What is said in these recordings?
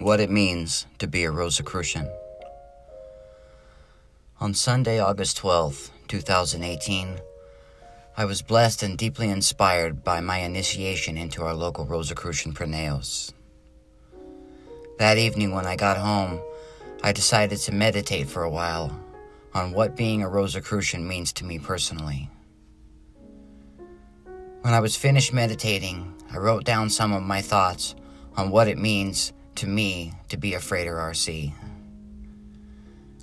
What it means to be a Rosicrucian. On Sunday, August 12, 2018, I was blessed and deeply inspired by my initiation into our local Rosicrucian Pronaos. That evening, when I got home, I decided to meditate for a while on what being a Rosicrucian means to me personally. When I was finished meditating, I wrote down some of my thoughts on what it means to me to be a Frater RC.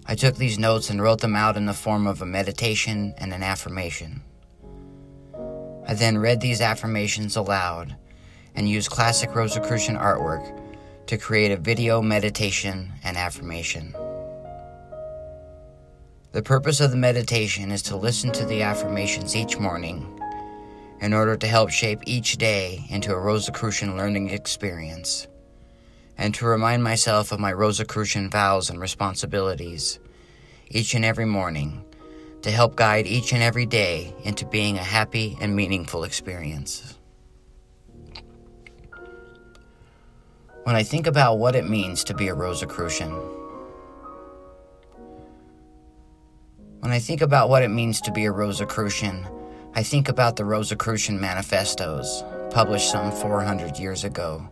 I took these notes and wrote them out in the form of a meditation and an affirmation. I then read these affirmations aloud and used classic Rosicrucian artwork to create a video meditation and affirmation. The purpose of the meditation is to listen to the affirmations each morning in order to help shape each day into a Rosicrucian learning experience and to remind myself of my Rosicrucian vows and responsibilities each and every morning to help guide each and every day into being a happy and meaningful experience. When I think about what it means to be a Rosicrucian, when I think about what it means to be a Rosicrucian, I think about the Rosicrucian manifestos, published some 400 years ago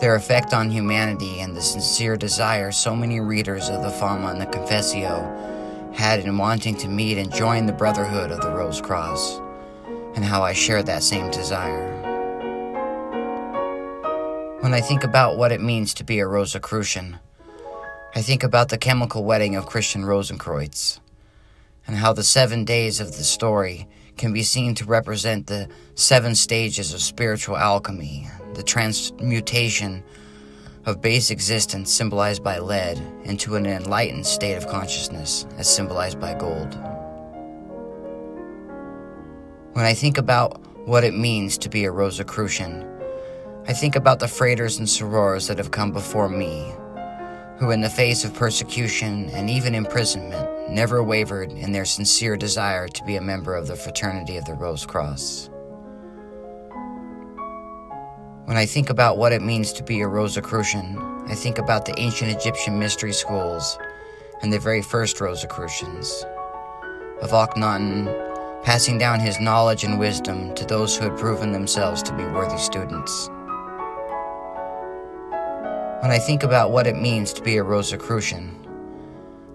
their effect on humanity and the sincere desire so many readers of the Fama and the Confessio had in wanting to meet and join the Brotherhood of the Rose Cross, and how I shared that same desire. When I think about what it means to be a Rosicrucian, I think about the chemical wedding of Christian Rosenkreutz, and how the seven days of the story can be seen to represent the seven stages of spiritual alchemy, the transmutation of base existence symbolized by lead into an enlightened state of consciousness as symbolized by gold. When I think about what it means to be a Rosicrucian, I think about the fraters and sorors that have come before me, who, in the face of persecution and even imprisonment, never wavered in their sincere desire to be a member of the Fraternity of the Rose Cross. When I think about what it means to be a Rosicrucian, I think about the ancient Egyptian mystery schools and the very first Rosicrucians, of Akhenaten passing down his knowledge and wisdom to those who had proven themselves to be worthy students. When I think about what it means to be a Rosicrucian,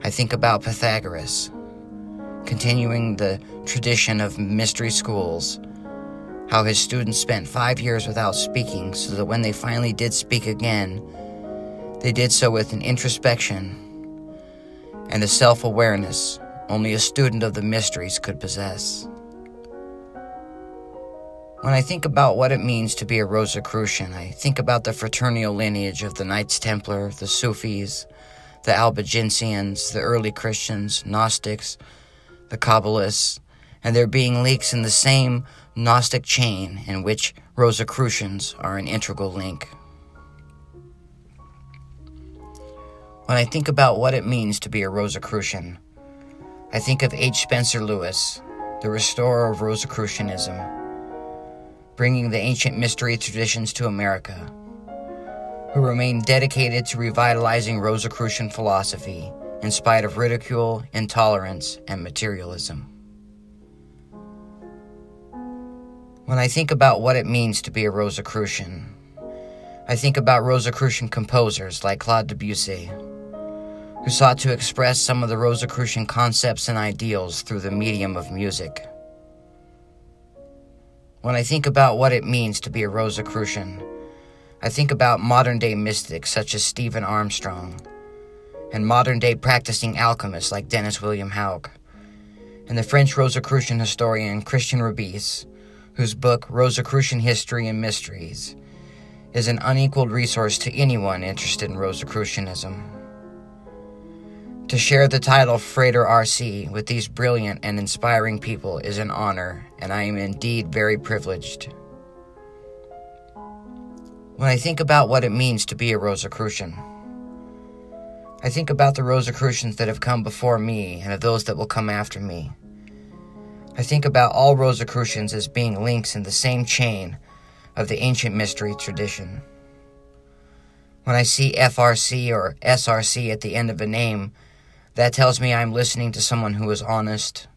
I think about Pythagoras, continuing the tradition of mystery schools how his students spent five years without speaking so that when they finally did speak again, they did so with an introspection and a self awareness only a student of the mysteries could possess. When I think about what it means to be a Rosicrucian, I think about the fraternal lineage of the Knights Templar, the Sufis, the Albigensians, the early Christians, Gnostics, the Kabbalists, and there being leaks in the same Gnostic chain in which Rosicrucians are an integral link. When I think about what it means to be a Rosicrucian, I think of H. Spencer Lewis, the restorer of Rosicrucianism, bringing the ancient mystery traditions to America, who remained dedicated to revitalizing Rosicrucian philosophy in spite of ridicule, intolerance, and materialism. When I think about what it means to be a Rosicrucian, I think about Rosicrucian composers like Claude Debussy, who sought to express some of the Rosicrucian concepts and ideals through the medium of music. When I think about what it means to be a Rosicrucian, I think about modern day mystics such as Stephen Armstrong, and modern day practicing alchemists like Dennis William Hauck, and the French Rosicrucian historian Christian Rebisse whose book, Rosicrucian History and Mysteries, is an unequaled resource to anyone interested in Rosicrucianism. To share the title Frater RC with these brilliant and inspiring people is an honor, and I am indeed very privileged. When I think about what it means to be a Rosicrucian, I think about the Rosicrucians that have come before me and of those that will come after me. I think about all Rosicrucians as being links in the same chain of the ancient mystery tradition. When I see FRC or SRC at the end of a name, that tells me I'm listening to someone who is honest,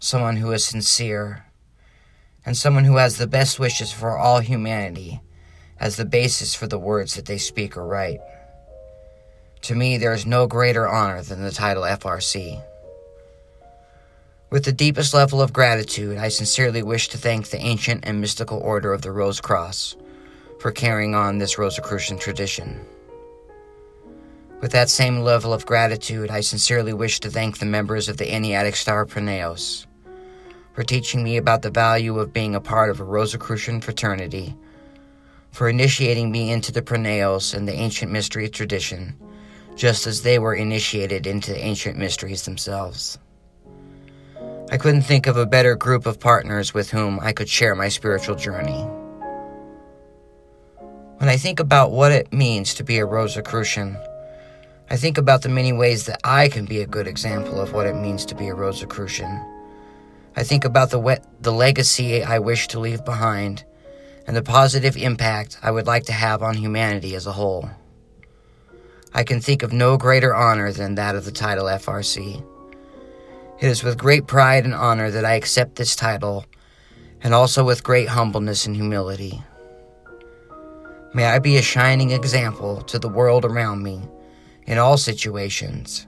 someone who is sincere, and someone who has the best wishes for all humanity as the basis for the words that they speak or write. To me, there is no greater honor than the title FRC. With the deepest level of gratitude, I sincerely wish to thank the ancient and mystical Order of the Rose Cross for carrying on this Rosicrucian tradition. With that same level of gratitude, I sincerely wish to thank the members of the Enneatic Star Pronaos for teaching me about the value of being a part of a Rosicrucian fraternity, for initiating me into the Pronaos and the ancient mystery tradition, just as they were initiated into the ancient mysteries themselves. I couldn't think of a better group of partners with whom I could share my spiritual journey. When I think about what it means to be a Rosicrucian, I think about the many ways that I can be a good example of what it means to be a Rosicrucian. I think about the, the legacy I wish to leave behind and the positive impact I would like to have on humanity as a whole. I can think of no greater honor than that of the title FRC. It is with great pride and honor that I accept this title, and also with great humbleness and humility. May I be a shining example to the world around me in all situations,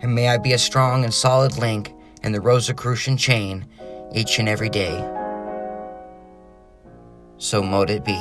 and may I be a strong and solid link in the Rosicrucian chain each and every day. So mote it be.